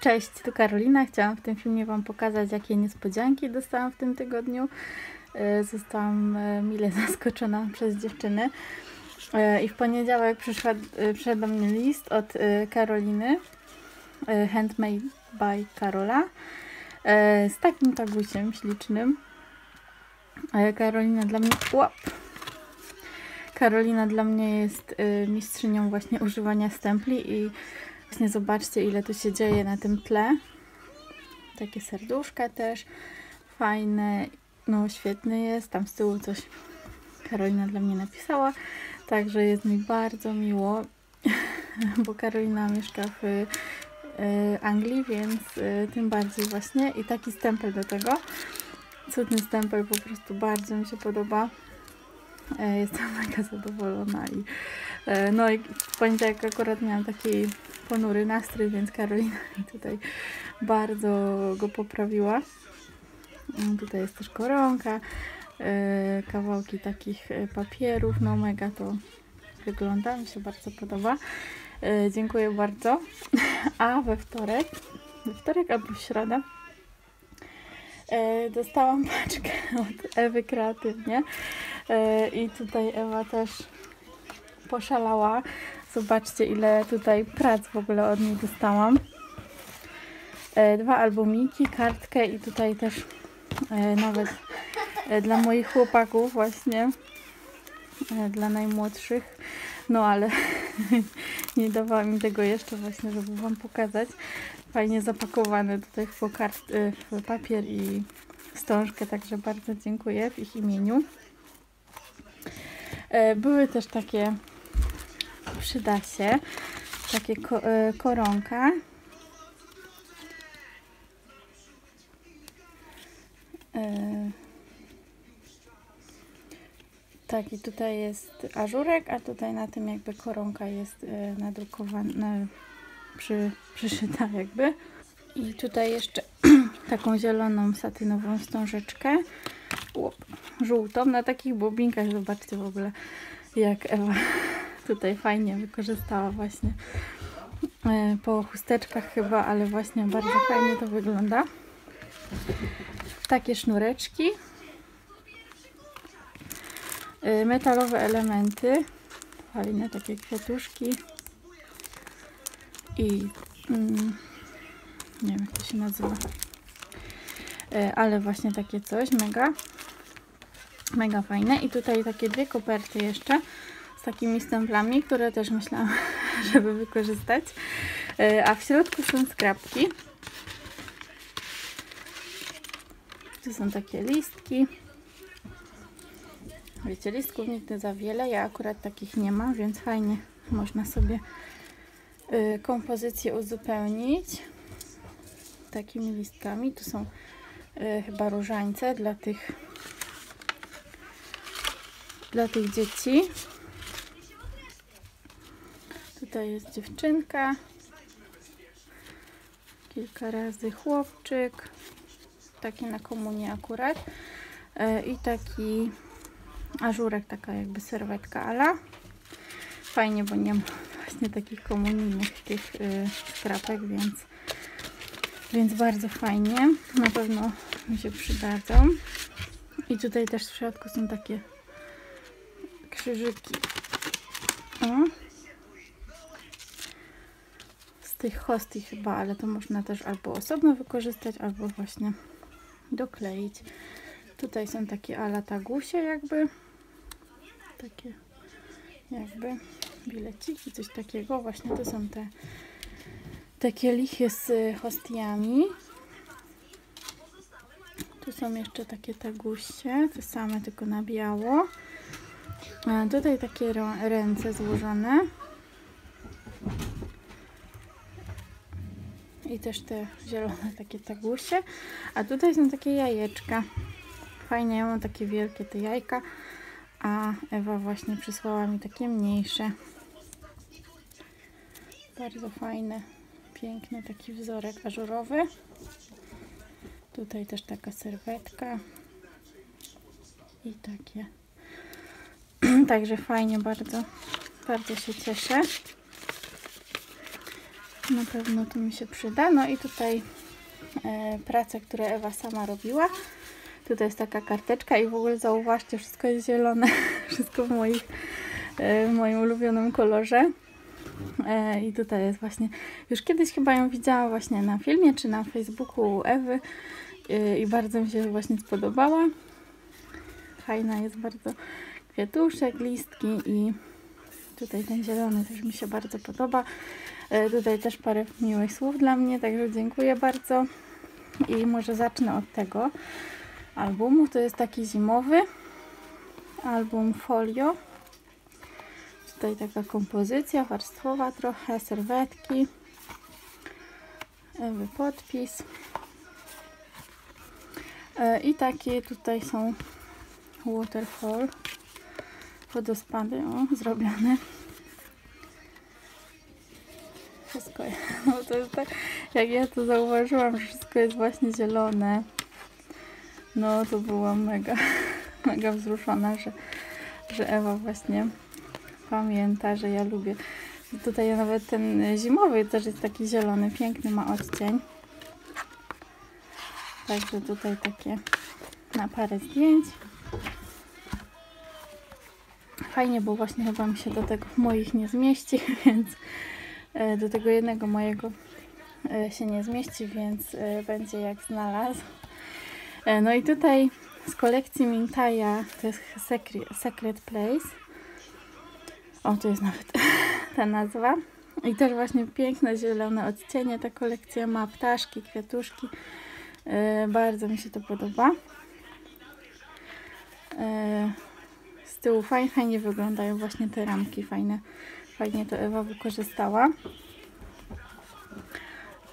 Cześć, tu Karolina. Chciałam w tym filmie Wam pokazać, jakie niespodzianki dostałam w tym tygodniu. E, Zostałam e, mile zaskoczona przez dziewczyny. E, I w poniedziałek przyszła, przyszedł do mnie list od Karoliny, Handmade by Karola, z takim tagusiem ślicznym. Karolina dla mnie... Łap! Karolina dla mnie jest mistrzynią właśnie używania stempli i Właśnie zobaczcie, ile tu się dzieje na tym tle. Takie serduszka też fajne. No, świetny jest. Tam z tyłu coś Karolina dla mnie napisała. Także jest mi bardzo miło, bo Karolina mieszka w y, Anglii, więc y, tym bardziej właśnie. I taki stempel do tego. Cudny stempel, po prostu bardzo mi się podoba. E, Jestem mega zadowolona i e, no i w poniedziałek akurat miałam taki ponury nastrój, więc Karolina tutaj bardzo go poprawiła. Mm, Tutaj jest też koronka, e, kawałki takich e, papierów, no mega to wygląda, mi się bardzo podoba. E, Dziękuję bardzo. A we wtorek, we wtorek albo w środę dostałam paczkę od Ewy Kreatywnie i tutaj Ewa też poszalała. Zobaczcie, ile tutaj prac w ogóle od niej dostałam. E, Dwa albumiki, kartkę i tutaj też e, nawet e, dla moich chłopaków właśnie, dla najmłodszych. No ale nie dawałam mi tego jeszcze właśnie, żeby Wam pokazać. Fajnie zapakowane tutaj w, kart- w papier i wstążkę, także bardzo dziękuję w ich imieniu. Były też takie przyda się. Takie ko e, koronka. E, tak i tutaj jest ażurek, a tutaj na tym jakby koronka jest e, nadrukowana przy, przyszyta jakby. I tutaj jeszcze taką zieloną satynową wstążeczkę. Łop, żółtą na takich bobinkach zobaczcie w ogóle jak Ewa tutaj fajnie wykorzystała właśnie e, po chusteczkach chyba, ale właśnie bardzo fajnie to wygląda. Takie sznureczki. E, Metalowe elementy. Fajne takie kwiatuszki. I mm, nie wiem jak to się nazywa. E, Ale właśnie takie coś, mega. Mega fajne. I tutaj takie dwie koperty jeszcze z takimi stemplami, które też myślałam, żeby wykorzystać. E, A w środku są skrapki. Tu są takie listki. Wiecie, listków nigdy za wiele. Ja akurat takich nie mam, więc fajnie można sobie y, kompozycję uzupełnić takimi listkami. Tu są y, chyba różańce dla tych dla tych dzieci. Tutaj jest dziewczynka. Kilka razy chłopczyk. Taki na komunię akurat. E, I taki ażurek, taka jakby serwetka ala. Fajnie, bo nie ma właśnie takich komunijnych tych y, skrapek, więc, więc bardzo fajnie. Na pewno mi się przydadzą. I tutaj też w środku są takie krzyżyki. O tych hostii chyba, ale to można też albo osobno wykorzystać, albo właśnie dokleić. Tutaj są takie ala tagusie jakby. Takie jakby bileciki, coś takiego. Właśnie to są te, te kielichy z hostiami. Tu są jeszcze takie tagusie, te same tylko na biało. A tutaj takie ręce złożone. I też te zielone takie tagusie. A tutaj są takie jajeczka. Fajnie, ja mam takie wielkie te jajka. A Ewa właśnie przysłała mi takie mniejsze. Bardzo fajne, piękny taki wzorek ażurowy. Tutaj też taka serwetka. I takie. Także fajnie bardzo. Bardzo się cieszę. Na pewno to mi się przyda. No i tutaj e, prace, które Ewa sama robiła. Tutaj jest taka karteczka i w ogóle zauważcie, wszystko jest zielone. Wszystko w, moich, e, w moim ulubionym kolorze. E, I tutaj jest właśnie, już kiedyś chyba ją widziałam właśnie na filmie czy na Facebooku Ewy e, i bardzo mi się właśnie spodobała. Fajna jest bardzo kwiatuszek, listki i tutaj ten zielony też mi się bardzo podoba. E, Tutaj też parę miłych słów dla mnie, także dziękuję bardzo. I może zacznę od tego albumu. To jest taki zimowy album folio. Tutaj taka kompozycja warstwowa trochę, serwetki, Ewy podpis. E, I takie tutaj są waterfall, wodospady o, zrobione. Wszystko, no to jest tak, jak ja to zauważyłam, że wszystko jest właśnie zielone, no to byłam mega, mega wzruszona, że, że Ewa właśnie pamięta, że ja lubię. Tutaj nawet ten zimowy też jest taki zielony, piękny ma odcień. Także tutaj takie na parę zdjęć. Fajnie, bo właśnie chyba mi się do tego moich nie zmieści, więc e, do tego jednego mojego e, się nie zmieści, więc e, będzie jak znalazł. No i tutaj z kolekcji Mintaja to jest Secret, Secret Place. O, tu jest nawet ta nazwa. I też właśnie piękne zielone odcienie. Ta kolekcja ma ptaszki, kwiatuszki. Bardzo mi się to podoba. Tyłu fajnie, fajnie wyglądają właśnie te ramki. Fajne, fajnie to Ewa wykorzystała.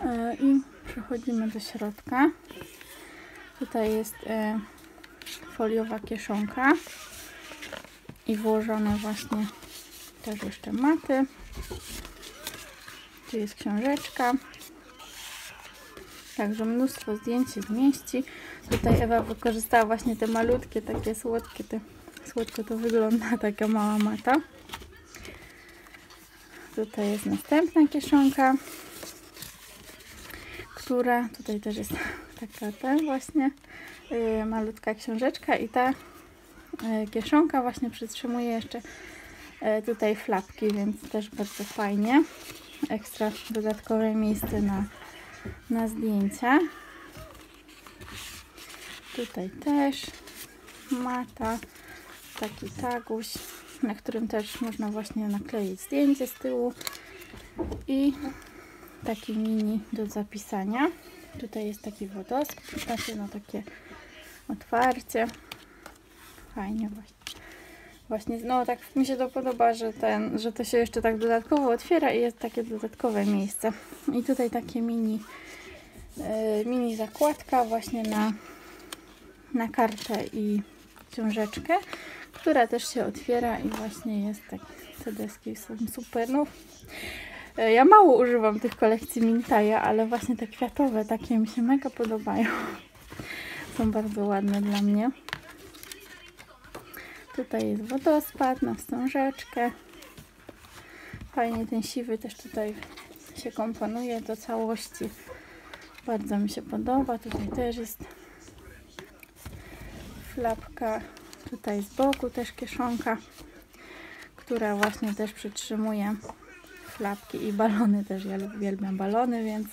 E, I przechodzimy do środka. Tutaj jest e, foliowa kieszonka i włożone właśnie też jeszcze maty. Tu jest książeczka. Także mnóstwo zdjęć się zmieści. Tutaj Ewa wykorzystała właśnie te malutkie, takie słodkie, te, słodko to wygląda, taka mała mata. Tutaj jest następna kieszonka, która tutaj też jest taka ta właśnie y, malutka książeczka i ta y, kieszonka właśnie przytrzymuje jeszcze y, tutaj flapki, więc też bardzo fajnie. Ekstra dodatkowe miejsce na, na zdjęcia. Tutaj też mata, taki taguś, na którym też można właśnie nakleić zdjęcie z tyłu i taki mini do zapisania. Tutaj jest taki wodospad, znaczy no takie otwarcie. Fajnie właśnie. Właśnie, no tak mi się to podoba, że, ten, że to się jeszcze tak dodatkowo otwiera i jest takie dodatkowe miejsce. I tutaj takie mini, e, mini zakładka właśnie na, na kartę i książeczkę, która też się otwiera i właśnie jest tak, te deski są super. No, e, ja mało używam tych kolekcji Mintaja, ale właśnie te kwiatowe takie mi się mega podobają. Są bardzo ładne dla mnie. Tutaj jest wodospad na wstążeczkę. Fajnie ten siwy też tutaj się komponuje do całości. Bardzo mi się podoba. Tutaj też jest flapka. Tutaj z boku też kieszonka, która właśnie też przytrzymuje flapki i balony też. Ja uwielbiam balony, więc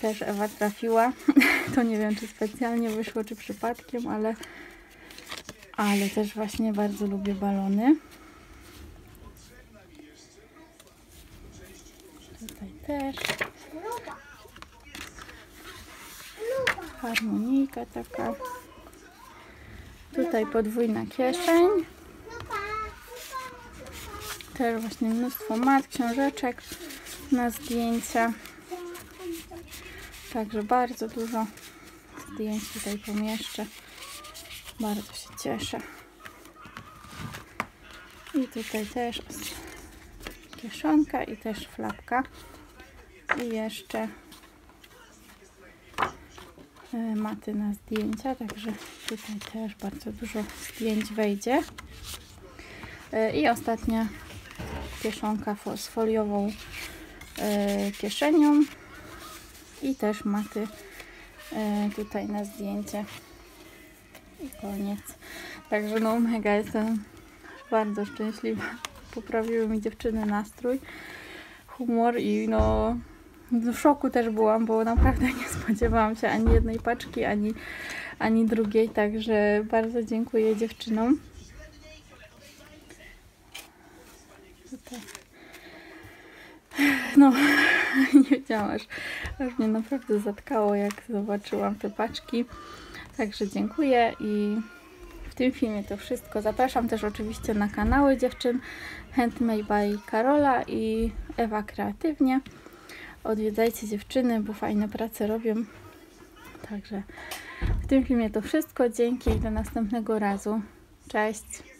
też Ewa trafiła. To nie wiem, czy specjalnie wyszło, czy przypadkiem, ale ale też właśnie bardzo lubię balony. Tutaj też. Harmonijka taka. Tutaj podwójna kieszeń. Też właśnie mnóstwo mat, książeczek na zdjęcia. Także bardzo dużo zdjęć tutaj pomieszczę. Bardzo się cieszę. I tutaj też kieszonka i też flapka. I jeszcze maty na zdjęcia, także tutaj też bardzo dużo zdjęć wejdzie. E, I ostatnia kieszonka z foliową e, kieszenią i też maty e, tutaj na zdjęcie. I koniec. Także no mega jestem bardzo szczęśliwa. Poprawiły mi dziewczyny nastrój, humor i no w szoku też byłam, bo naprawdę nie spodziewałam się ani jednej paczki, ani, ani drugiej, także bardzo dziękuję dziewczynom. No, nie wiedziałam, aż, aż mnie naprawdę zatkało, jak zobaczyłam te paczki. Także dziękuję i w tym filmie to wszystko. Zapraszam też oczywiście na kanały dziewczyn Handmade by Karola i Ewa Kreatywnie. Odwiedzajcie dziewczyny, bo fajne prace robią. Także w tym filmie to wszystko. Dzięki i do następnego razu. Cześć!